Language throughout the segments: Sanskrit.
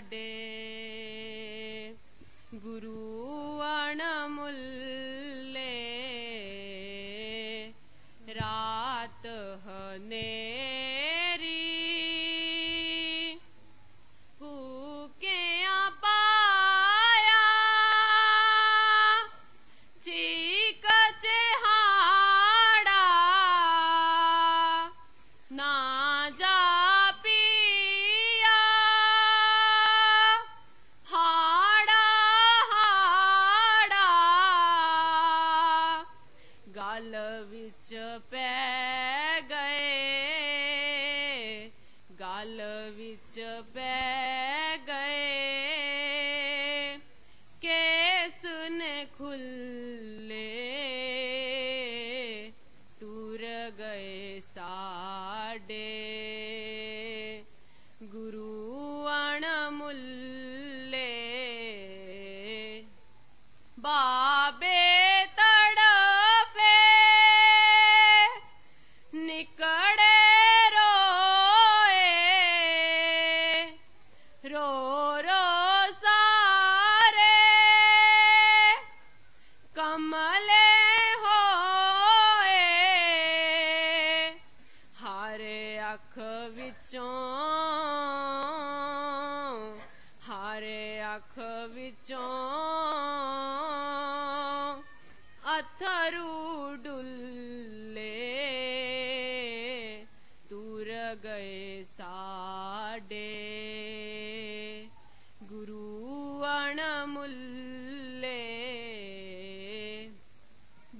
ਸਾਡੇ ਗੁਰੂ ताडे। गुरु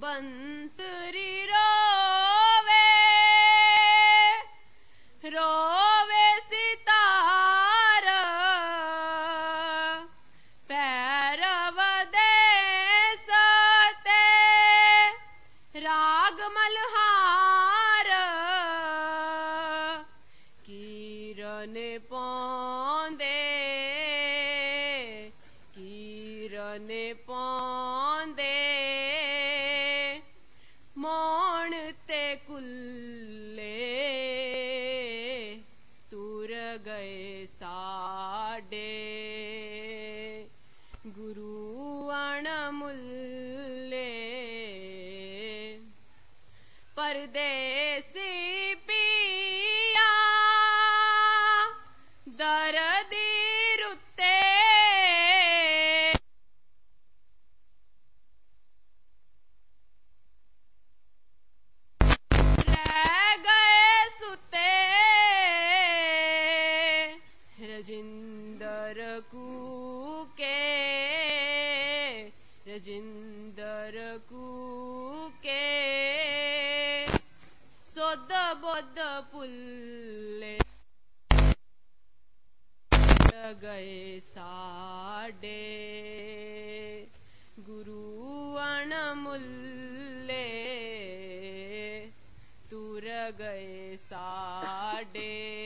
ਬੰਸਰੀ ਰੋਵੇ ਰੋਵੇ ਸਿਤਾਰ। ਪੈਰਵ ਦੇ ਸਤੇ ਰਾਗ ਮਲਹਾਰ। ਕੀਰਨ ਪਾਉਂਦੇ ਪਾਉਂਦੇ। ਗਏ ਸਾਡੇ ਗੁਰੂ ਅਣਮੁੱਲੇ ਤੁਰ ਗਏ ਸਾਡੇ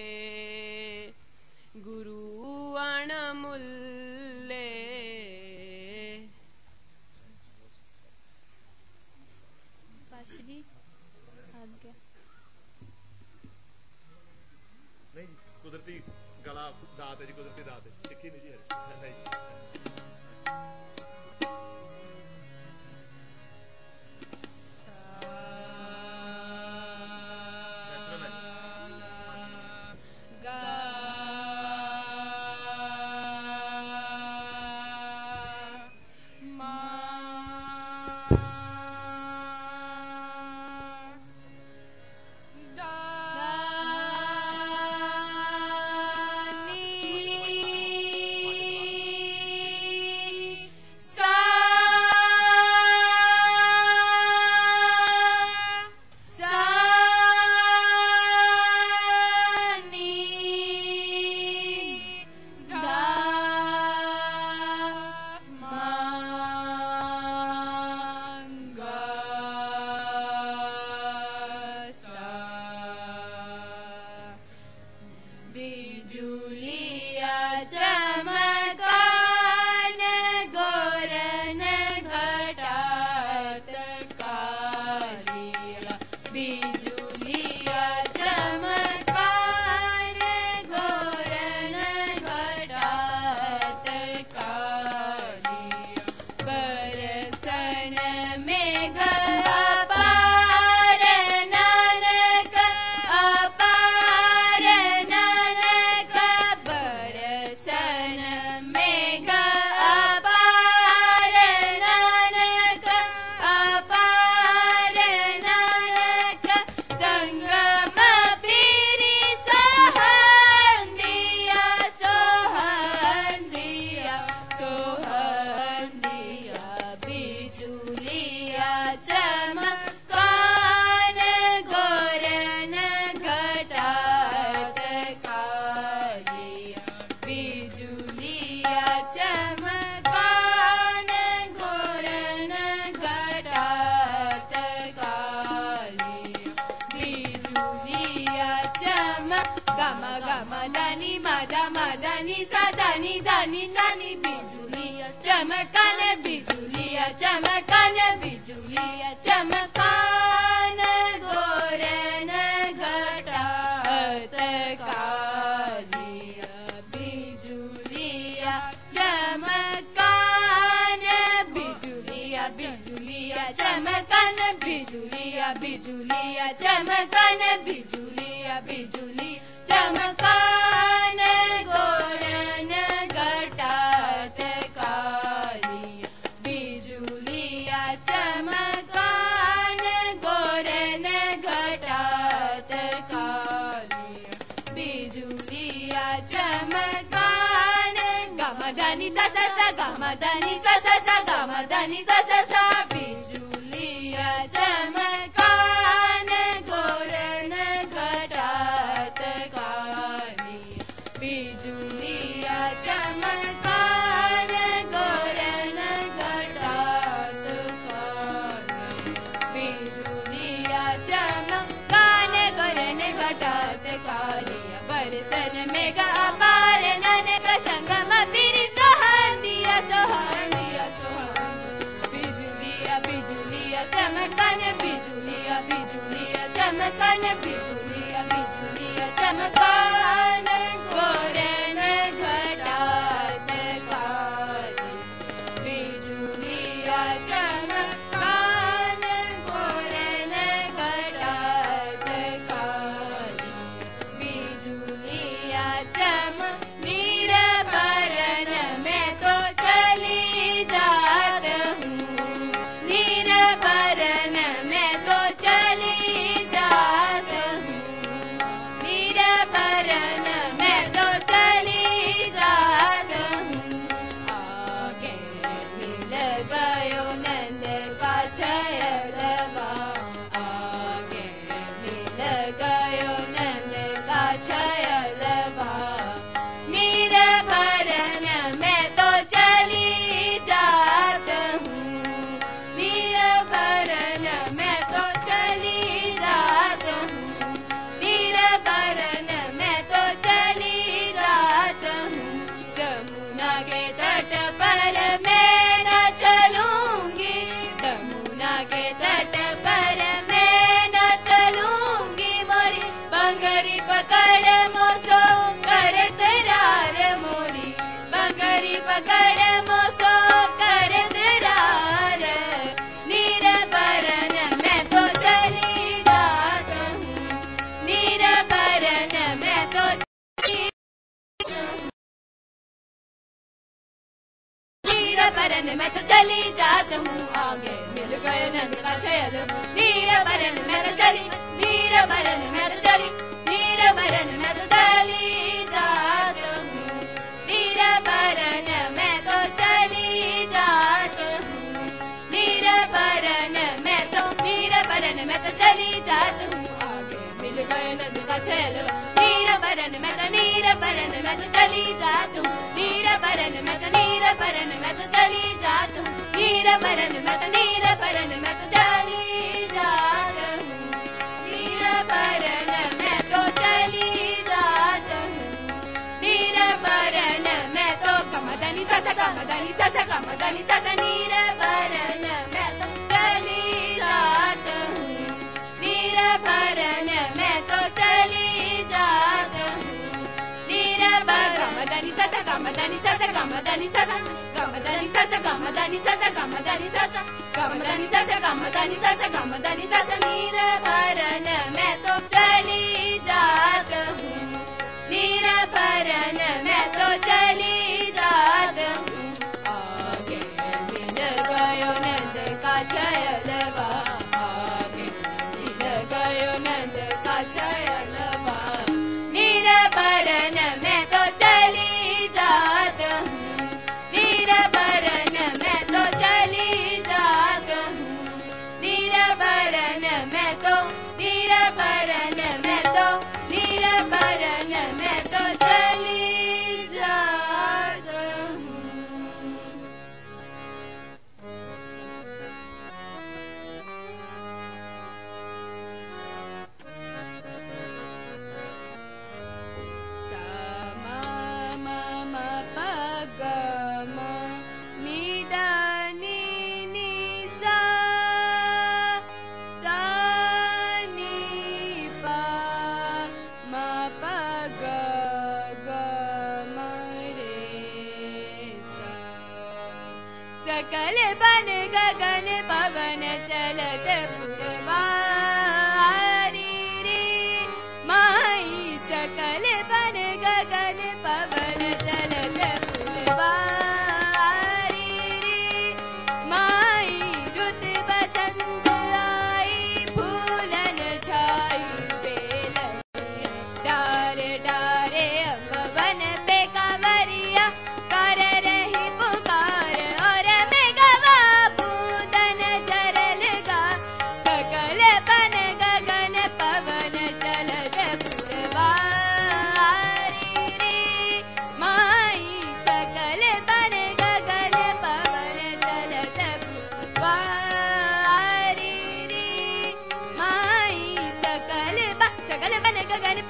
datate di cosa ti date? Cecchini di ieri. दानि सा दानि दानि सा बिजु लिया चमकन बीजु लिया चमका बिजुलिया बिजुलिया चमकन बिजुलिया बिजुलिया चमकान। बरन मैं तो नीर बरन मैं तो चली जातू। नीर बरन मैं तो नीर बरन मैं तो चली जातू। नीर बरन मैं तो नीर बरन मैं तो चली जात। नीर बरन मैं तो चली जात। नीर बरन मैं तो कमदनी सस कमदनी सस कमदनी सस, नीर बरन कामदारिसा कामदारी गमदानि कामदारी कामदारी गमदानि कामदारी कामदारी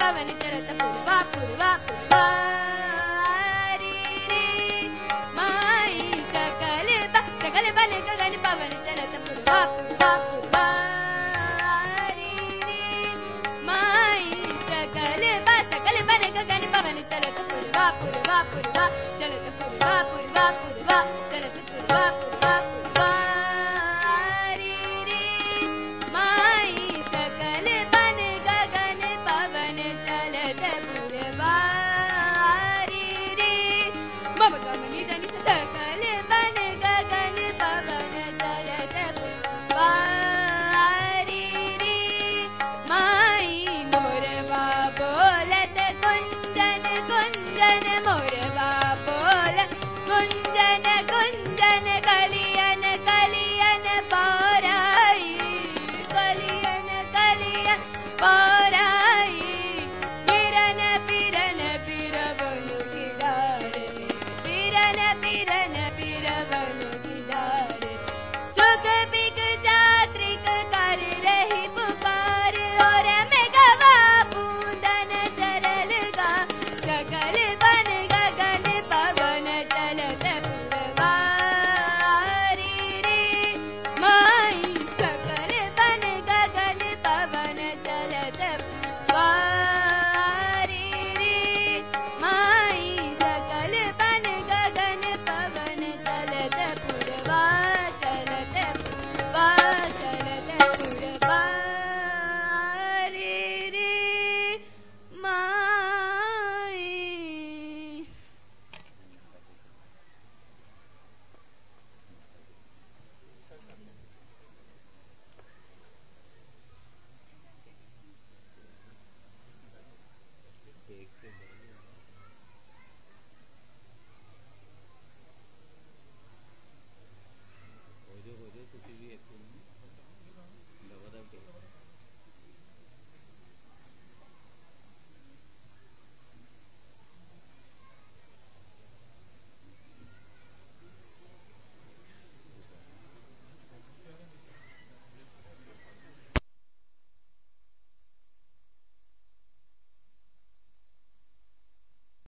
पवन चल बापू माई सकल सकल क गगन पवन चलत चल बापू बापू माई सकल सकल बन गगन पवन चलत क गनि पवन चलत बापूर बापूर्बर्वा चल बापू बापू